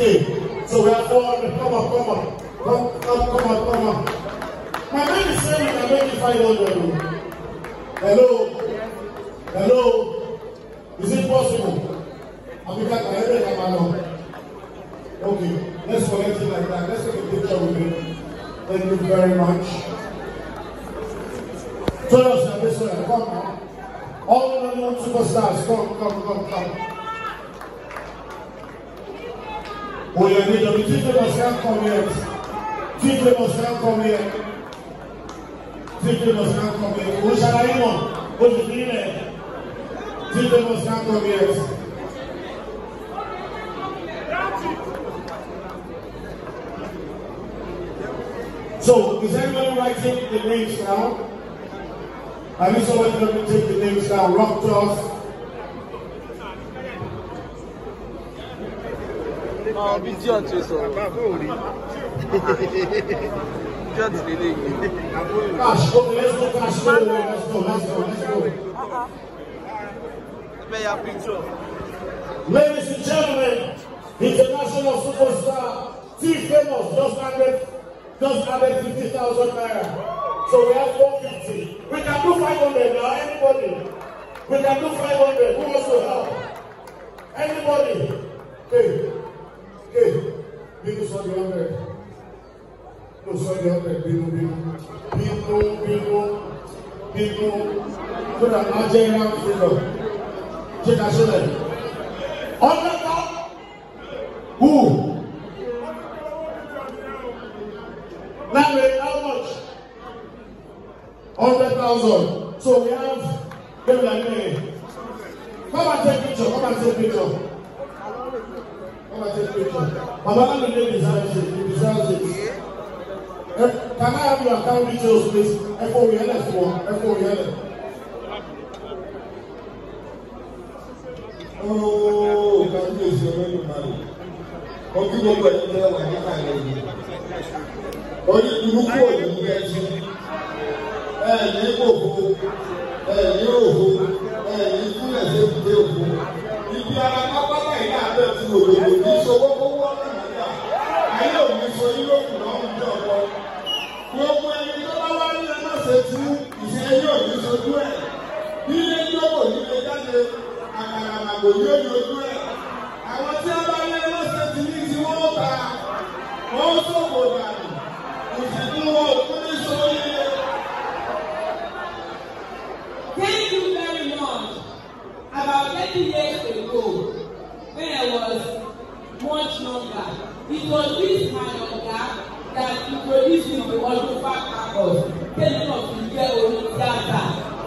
today. So we are formed. Come on, come on. Come, come, come on, come on. My man is saying I made it 500. Hello? Hello? Is it possible? Africa, can I make a man Okay, let's connect it like that. Let's take a picture with me. Thank you very much. Tell us, come on. All the known superstars, come, come, come, come. On lui a dit, Come dit, tu te passeras Come Tu te passeras combien Come te Who shall I know? Who is it? jubilé Tu te Come combien So, is anybody writing the names now? I need somebody to take the names now. Rock Toss, ibi ah, tí ọ̀tún ẹ sọ̀rọ̀ tí ọ̀tún lè lè yìí. Ladies and gentlemen, international superstar T famous just added just added fifty thousand naira. So we have four fifty. We can do five hundred now, anybody. We can do five hundred. kó sọ́ni ọbẹ̀ bínú bínú bínú bínú bínú kódà má jẹ́ iná fúlọ̀ ṣé ká sílẹ̀ ọlọ́tọ̀ wù lábẹ́ how much hundred thousand so we have bẹ́ẹ̀ la mẹ́rin come and take picture come and take picture come and take picture baba lánàá lè design it he design it. Can I have your account details, please? Ẹ̀fọ́ òye ẹlẹ̀ fún ọ, ẹ̀fọ́ òye ẹlẹ̀. Ooo, kàbíyèsí you máa lò. Ọdún gbogbo ẹ̀yìn tẹ́lẹ̀ wà ní àlẹ́ yìí. Orí you òní ní ẹjú. you ní òfo, ẹ you òfo, ẹ ní kúlẹ̀ sí ìdílé òfo. You ara pápá náà yìí náà bẹ̀ fún òdòdó ní sọ́wọ́pọ̀. ṣe ìṣe yóò ní sojú ẹ̀ nílé yóò wò nílé jáde àkàràmàgbò yóò ní ojú ẹ̀ àwọn tí a bá lé wọ́n ṣe ti ní tí wọ́n bá wọ́n sọ̀kò dànù ìṣèlú wọn ò kú ní sóyè. Thank you very much. About thirty years ago, when I was much younger, it was this man oga that introduced me to Odunfa Kakos participation of the own theatre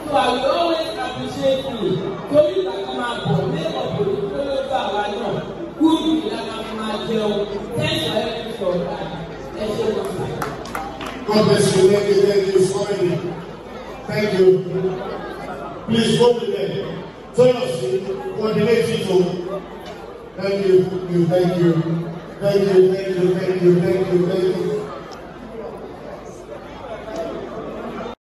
so I will always appreciate you torí ìlànà àbọ̀ lẹ́kọ̀ọ́ kò ní kó ló gbà wá náà kúrú ìlànà máa jẹun thank you very much for that ẹ God bless you thank you thank you so much thank you please go with them tell us coordinate it o oh. thank you thank you thank you thank you thank you thank you thank you. Thank you.